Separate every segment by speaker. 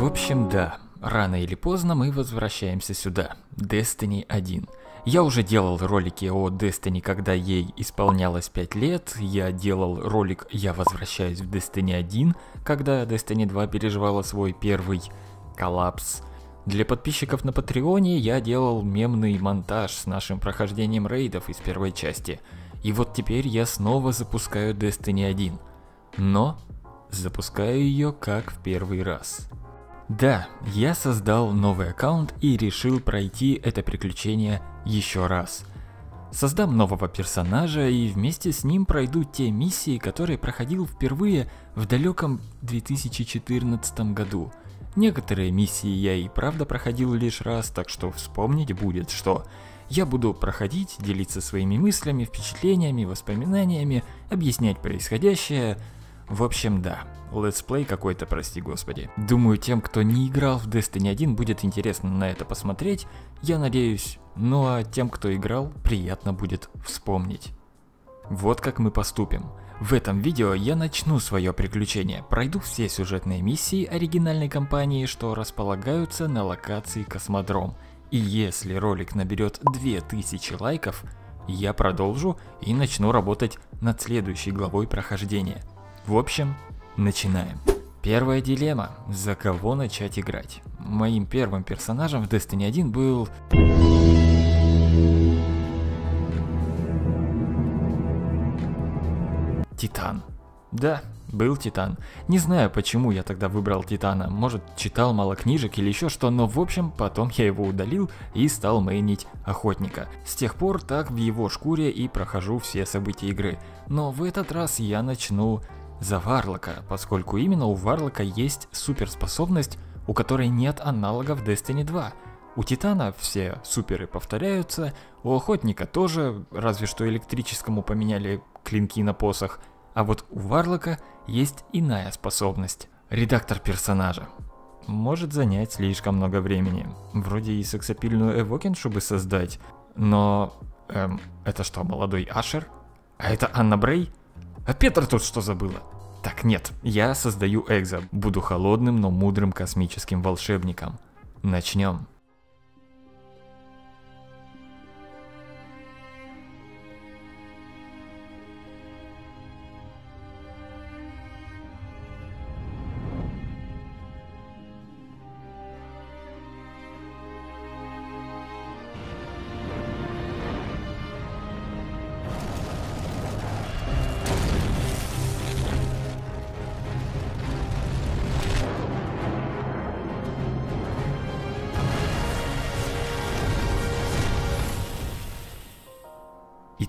Speaker 1: В общем, да, рано или поздно мы возвращаемся сюда, Destiny 1. Я уже делал ролики о Destiny, когда ей исполнялось 5 лет, я делал ролик «Я возвращаюсь в Destiny 1», когда Destiny 2 переживала свой первый коллапс. Для подписчиков на Патреоне я делал мемный монтаж с нашим прохождением рейдов из первой части. И вот теперь я снова запускаю Destiny 1. Но запускаю ее как в первый раз. Да, я создал новый аккаунт и решил пройти это приключение еще раз. Создам нового персонажа и вместе с ним пройду те миссии, которые проходил впервые в далеком 2014 году. Некоторые миссии я и правда проходил лишь раз, так что вспомнить будет, что я буду проходить, делиться своими мыслями, впечатлениями, воспоминаниями, объяснять происходящее. В общем, да, летсплей какой-то, прости господи. Думаю, тем, кто не играл в Destiny 1, будет интересно на это посмотреть, я надеюсь. Ну а тем, кто играл, приятно будет вспомнить. Вот как мы поступим. В этом видео я начну свое приключение, пройду все сюжетные миссии оригинальной кампании, что располагаются на локации Космодром. И если ролик наберет 2000 лайков, я продолжу и начну работать над следующей главой прохождения. В общем, начинаем. Первая дилемма. За кого начать играть? Моим первым персонажем в Destiny 1 был... Титан. Да, был Титан. Не знаю, почему я тогда выбрал Титана. Может, читал мало книжек или еще что, но в общем, потом я его удалил и стал мейнить Охотника. С тех пор так в его шкуре и прохожу все события игры. Но в этот раз я начну за Варлока, поскольку именно у Варлока есть суперспособность, у которой нет аналога в Destiny 2. У Титана все суперы повторяются, у Охотника тоже, разве что электрическому поменяли клинки на посох, а вот у Варлока есть иная способность. Редактор персонажа. Может занять слишком много времени. Вроде и сексапильную Эвокин, чтобы создать, но... Эм, это что, молодой Ашер? А это Анна Брей? А Петр тут что забыла? Так нет, я создаю Экзо, буду холодным, но мудрым космическим волшебником. Начнем.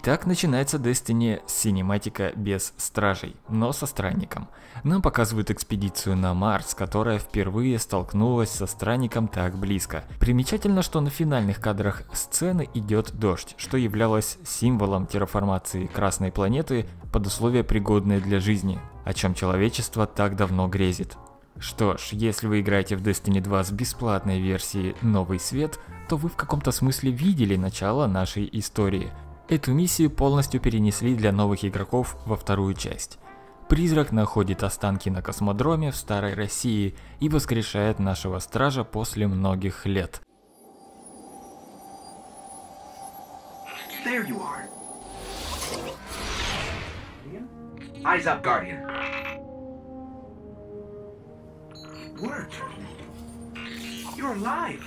Speaker 1: Итак, начинается Destiny синематика без стражей, но со странником. Нам показывают экспедицию на Марс, которая впервые столкнулась со странником так близко. Примечательно, что на финальных кадрах сцены идет дождь, что являлось символом терраформации Красной планеты под условия пригодные для жизни, о чем человечество так давно грезит. Что ж, если вы играете в Destiny 2 с бесплатной версией «Новый свет», то вы в каком-то смысле видели начало нашей истории – Эту миссию полностью перенесли для новых игроков во вторую часть. Призрак находит останки на космодроме в Старой России и воскрешает нашего стража после многих лет.
Speaker 2: There you are. Eyes up, Guardian. It. You're alive.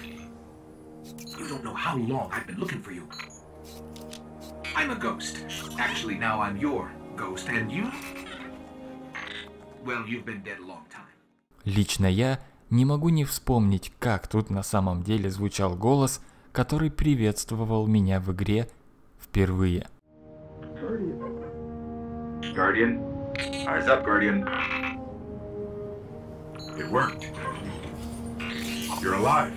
Speaker 2: You don't know how long I've been looking for you. I'm a ghost. Actually, now I'm your ghost, and you? Well, you've been dead a long time.
Speaker 1: Лично я не могу не вспомнить, как тут на самом деле звучал голос, который приветствовал меня в игре впервые.
Speaker 2: Guardian. Eyes up, Guardian. It worked. You're alive.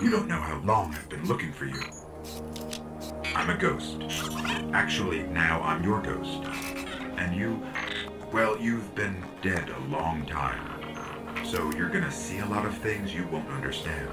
Speaker 2: You don't know how long I've been looking for you. I'm a ghost. Actually, now I'm your ghost. And you, well, you've been dead a long time. So you're gonna see a lot of things you won't understand.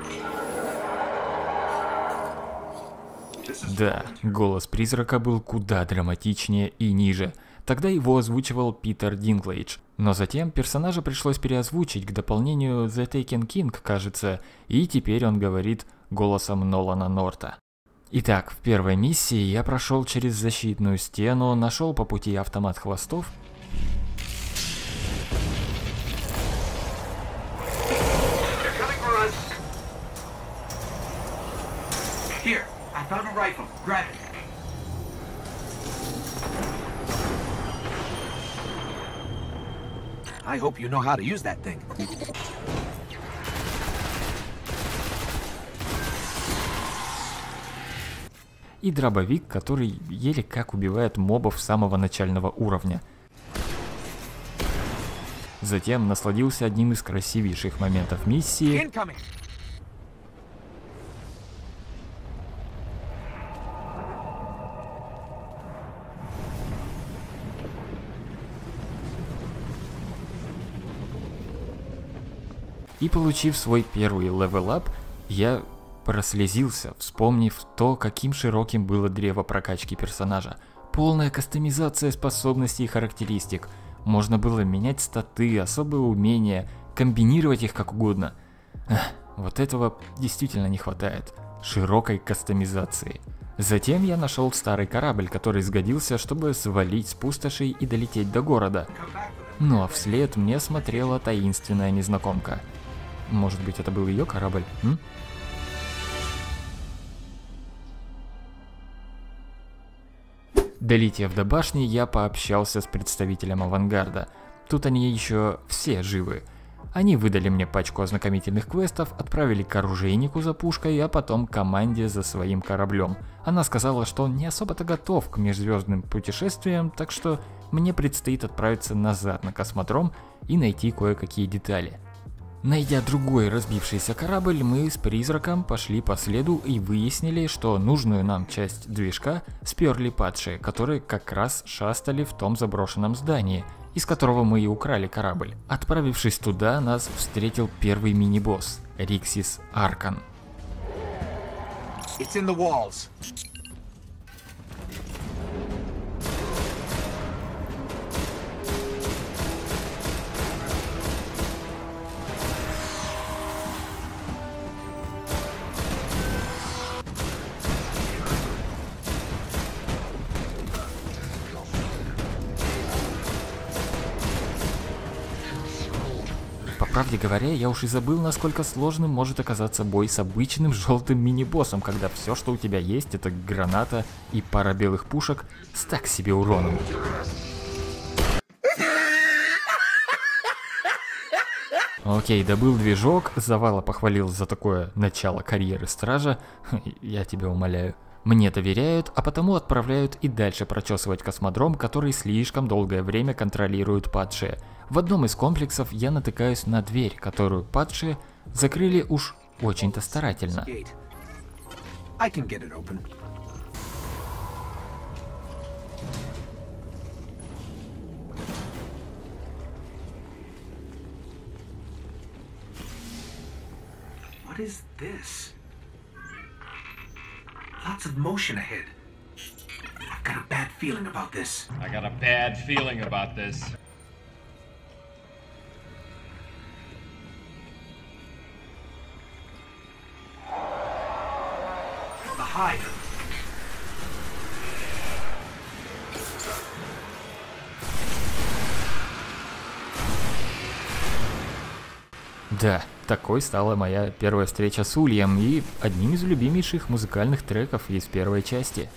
Speaker 1: Да, голос призрака был куда драматичнее и ниже. Тогда его озвучивал Питер Динклейдж. Но затем персонажа пришлось переозвучить к дополнению The Taken King, кажется, и теперь он говорит голосом Нолана Норта. Итак, в первой миссии я прошел через защитную стену, нашел по пути автомат хвостов.
Speaker 2: I
Speaker 3: hope you know how to use that thing.
Speaker 1: И дробовик, который еле как убивает мобов самого начального уровня. Затем насладился одним из красивейших моментов миссии. И получив свой первый level-up, я прослезился, вспомнив то, каким широким было древо прокачки персонажа. Полная кастомизация способностей и характеристик. Можно было менять статы, особые умения, комбинировать их как угодно. Эх, вот этого действительно не хватает. Широкой кастомизации. Затем я нашел старый корабль, который сгодился, чтобы свалить с пустошей и долететь до города. Ну а вслед мне смотрела таинственная незнакомка. Может быть это был ее корабль? М? Долетев до башни, я пообщался с представителем авангарда. Тут они еще все живы. Они выдали мне пачку ознакомительных квестов, отправили к оружейнику за пушкой, а потом команде за своим кораблем. Она сказала, что он не особо-то готов к межзвездным путешествиям, так что мне предстоит отправиться назад на космодром и найти кое-какие детали. Найдя другой разбившийся корабль, мы с призраком пошли по следу и выяснили, что нужную нам часть движка сперли падшие, которые как раз шастали в том заброшенном здании, из которого мы и украли корабль. Отправившись туда, нас встретил первый мини-босс – Риксис Аркан.
Speaker 3: It's in the walls.
Speaker 1: Правде говоря, я уж и забыл, насколько сложным может оказаться бой с обычным желтым мини-боссом, когда все, что у тебя есть, это граната и пара белых пушек с так себе уроном. Окей, добыл движок, Завала похвалил за такое начало карьеры стража, я тебя умоляю. Мне доверяют, а потому отправляют и дальше прочесывать космодром, который слишком долгое время контролируют падшие. В одном из комплексов я натыкаюсь на дверь, которую падшие закрыли уж очень-то старательно.
Speaker 3: What is this? Lots of motion ahead. I've got a bad feeling about this.
Speaker 4: I got a bad feeling about this.
Speaker 3: The hive.
Speaker 1: Да, такой стала моя первая встреча с Ульем и одним из любимейших музыкальных треков из первой части.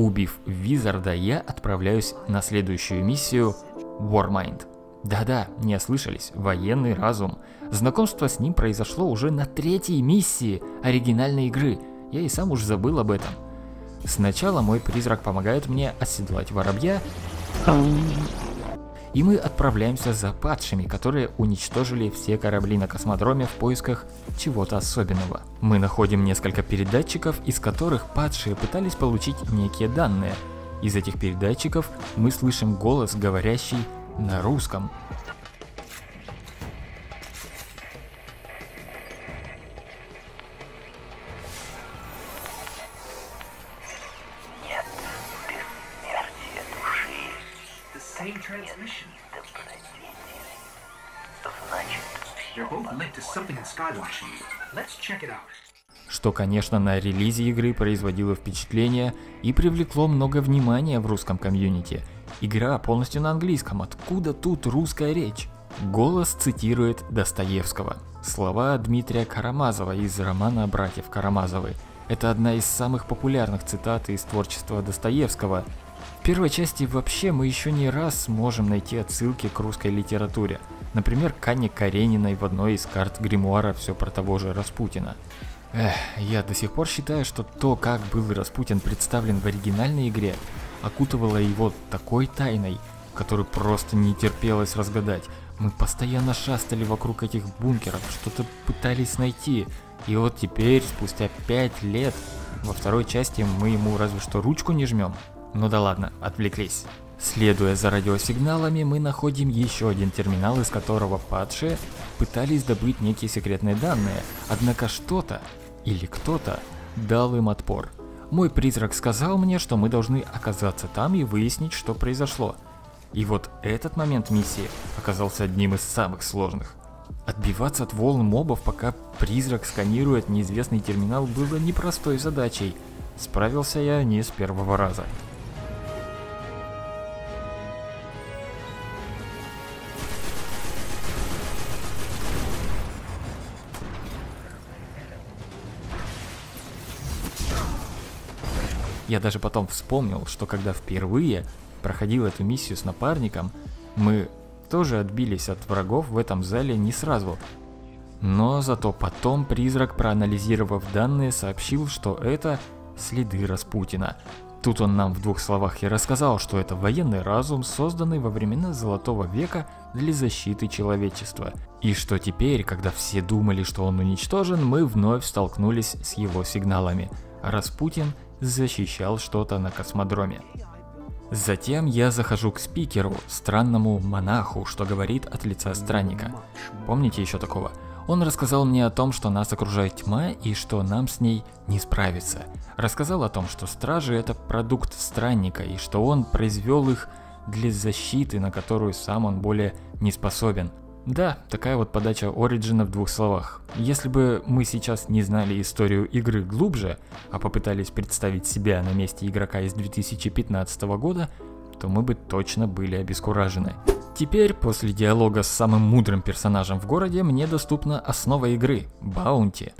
Speaker 1: Убив Визарда, я отправляюсь на следующую миссию Warmind. Да-да, не ослышались, военный разум. Знакомство с ним произошло уже на третьей миссии оригинальной игры. Я и сам уж забыл об этом. Сначала мой призрак помогает мне оседлать воробья, и мы отправляемся за падшими, которые уничтожили все корабли на космодроме в поисках чего-то особенного. Мы находим несколько передатчиков, из которых падшие пытались получить некие данные. Из этих передатчиков мы слышим голос, говорящий на русском.
Speaker 3: Out.
Speaker 1: что, конечно, на релизе игры производило впечатление и привлекло много внимания в русском комьюнити. Игра полностью на английском, откуда тут русская речь? Голос цитирует Достоевского. Слова Дмитрия Карамазова из романа «Братьев Карамазовы». Это одна из самых популярных цитат из творчества Достоевского. Первой части вообще мы еще не раз можем найти отсылки к русской литературе. Например, к Анне Карениной в одной из карт гримуара все про того же Распутина. Эх, я до сих пор считаю, что то, как был Распутин представлен в оригинальной игре, окутывало его такой тайной, которую просто не терпелось разгадать. Мы постоянно шастали вокруг этих бункеров, что-то пытались найти. И вот теперь, спустя пять лет, во второй части мы ему разве что ручку не жмем. Ну да ладно, отвлеклись. Следуя за радиосигналами, мы находим еще один терминал, из которого падшие пытались добыть некие секретные данные, однако что-то или кто-то дал им отпор. Мой призрак сказал мне, что мы должны оказаться там и выяснить, что произошло. И вот этот момент миссии оказался одним из самых сложных. Отбиваться от волн мобов, пока призрак сканирует неизвестный терминал, было непростой задачей. Справился я не с первого раза. Я даже потом вспомнил, что когда впервые проходил эту миссию с напарником, мы тоже отбились от врагов в этом зале не сразу. Но зато потом призрак, проанализировав данные, сообщил, что это следы Распутина. Тут он нам в двух словах и рассказал, что это военный разум, созданный во времена Золотого века для защиты человечества. И что теперь, когда все думали, что он уничтожен, мы вновь столкнулись с его сигналами. Распутин защищал что-то на космодроме. Затем я захожу к спикеру, странному монаху, что говорит от лица странника. Помните еще такого? Он рассказал мне о том, что нас окружает тьма и что нам с ней не справиться. Рассказал о том, что стражи это продукт странника и что он произвел их для защиты, на которую сам он более не способен. Да, такая вот подача Ориджина в двух словах. Если бы мы сейчас не знали историю игры глубже, а попытались представить себя на месте игрока из 2015 года, то мы бы точно были обескуражены. Теперь, после диалога с самым мудрым персонажем в городе, мне доступна основа игры – Баунти.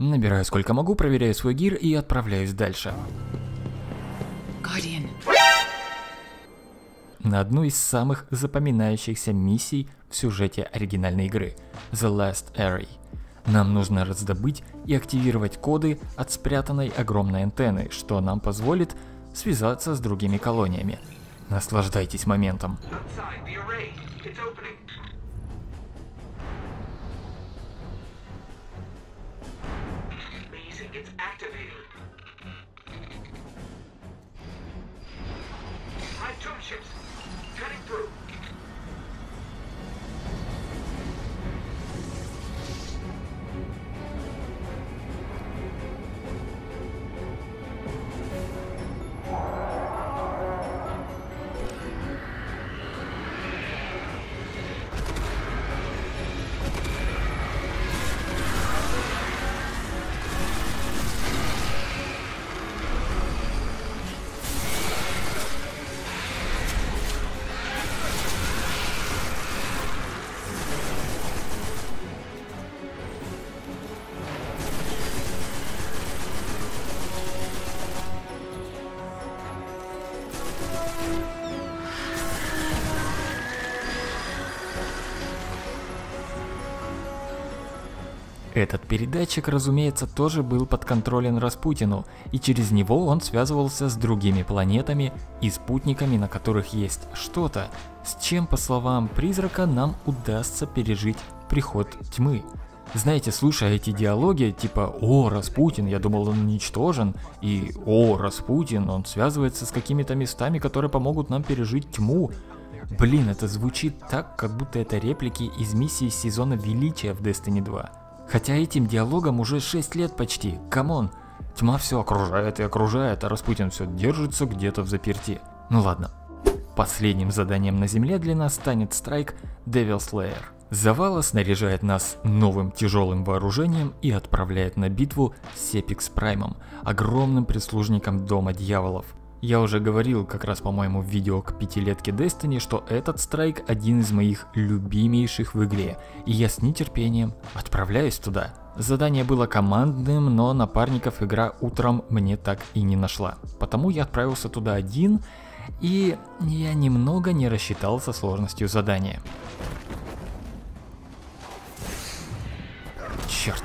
Speaker 1: Набираю сколько могу, проверяю свой гир и отправляюсь дальше.
Speaker 5: Guardian.
Speaker 1: На одну из самых запоминающихся миссий в сюжете оригинальной игры – The Last Array. Нам нужно раздобыть и активировать коды от спрятанной огромной антенны, что нам позволит связаться с другими колониями. Наслаждайтесь моментом.
Speaker 3: Outside
Speaker 1: Этот передатчик, разумеется, тоже был подконтролен Распутину, и через него он связывался с другими планетами и спутниками, на которых есть что-то, с чем, по словам призрака, нам удастся пережить приход тьмы. Знаете, слушая эти диалоги, типа «О, Распутин, я думал, он уничтожен», и «О, Распутин, он связывается с какими-то местами, которые помогут нам пережить тьму», Блин, это звучит так, как будто это реплики из миссии сезона Величия в Destiny 2. Хотя этим диалогам уже 6 лет почти, come on. Тьма все окружает и окружает, а Распутин все держится где-то в заперти. Ну ладно. Последним заданием на Земле для нас станет страйк Devils' Lair. Завала снаряжает нас новым тяжелым вооружением и отправляет на битву с Сепикс Праймом, огромным прислужником Дома Дьяволов. Я уже говорил как раз по-моему в видео к пятилетке Destiny, что этот страйк один из моих любимейших в игре, и я с нетерпением отправляюсь туда. Задание было командным, но напарников игра утром мне так и не нашла. Потому я отправился туда один, и я немного не рассчитал со сложностью задания. Черт.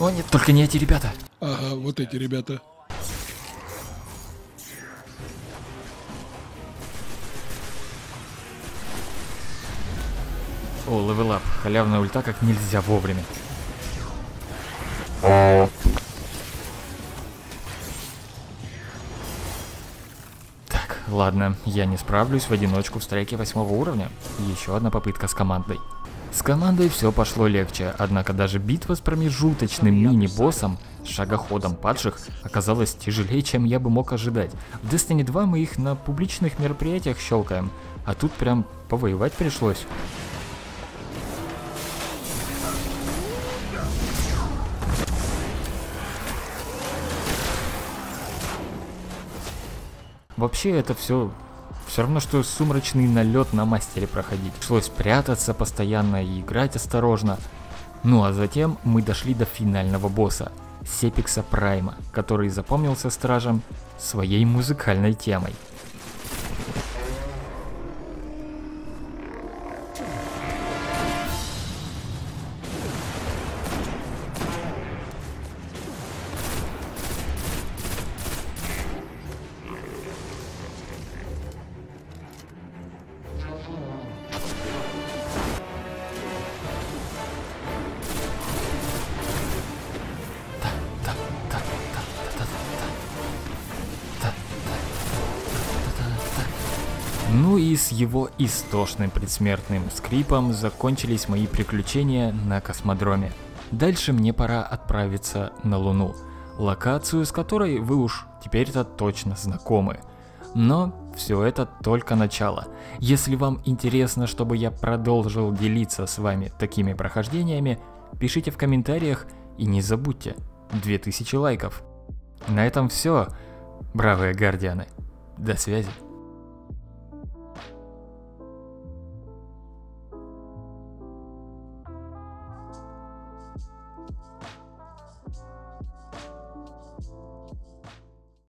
Speaker 1: О нет, только не эти ребята.
Speaker 5: Ага, вот эти ребята.
Speaker 1: О, level up. Халявная ульта как нельзя вовремя. Так, ладно, я не справлюсь в одиночку в страйке восьмого уровня. Еще одна попытка с командой. С командой все пошло легче, однако даже битва с промежуточным мини-боссом, шагоходом падших, оказалась тяжелее, чем я бы мог ожидать. В Destiny 2 мы их на публичных мероприятиях щелкаем, а тут прям повоевать пришлось. Вообще это все все равно, что сумрачный налет на мастере проходить. Пришлось прятаться постоянно и играть осторожно. Ну а затем мы дошли до финального босса, Сепикса Прайма, который запомнился стражем своей музыкальной темой. С его истошным предсмертным скрипом закончились мои приключения на космодроме. Дальше мне пора отправиться на Луну, локацию, с которой вы уж теперь-то точно знакомы. Но все это только начало. Если вам интересно, чтобы я продолжил делиться с вами такими прохождениями, пишите в комментариях и не забудьте 2000 лайков. На этом все, бравые гардианы. До связи.